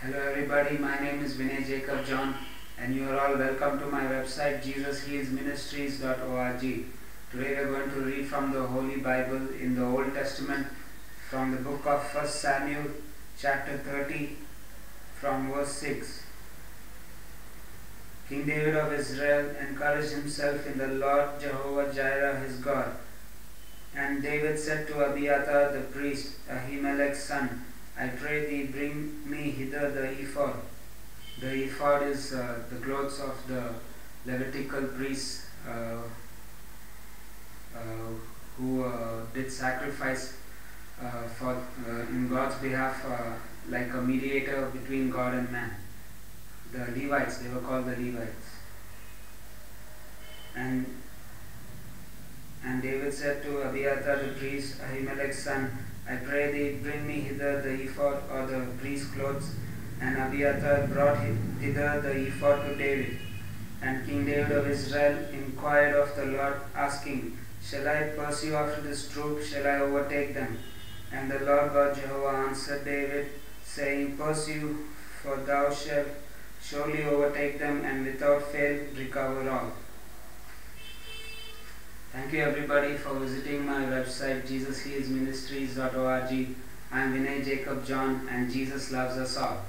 everybody. My name is Vinay Jacob John, and you are all welcome to my website JesusHealsMinistries.org. Today we are going to read from the Holy Bible in the Old Testament from the book of 1 Samuel, chapter 30, from verse 6. King David of Israel encouraged himself in the Lord Jehovah Jireh his God. And David said to Abiathar the priest, Ahimelech's son, I pray thee bring me hither the ephod. The ephod is uh, the clothes of the Levitical priests uh, uh, who uh, did sacrifice uh, for uh, in God's behalf, like a mediator between God and man. The Levites, they were called the Levites. And and David said to Abiathar the priest, Ahimelech's son, I pray thee, bring me hither the ephod or the priest's clothes. And Abiathar brought hither the ephod to David. And King David of Israel inquired of the Lord, asking, Shall I pursue after this troop? Shall I overtake them? And the Lord God Jehovah answered David, saying, Pursue, for thou shalt surely overtake them, and without fail recover all. Thank you everybody for visiting my website JesusHealsMinistries.org. I am Vinay Jacob John and Jesus loves us all.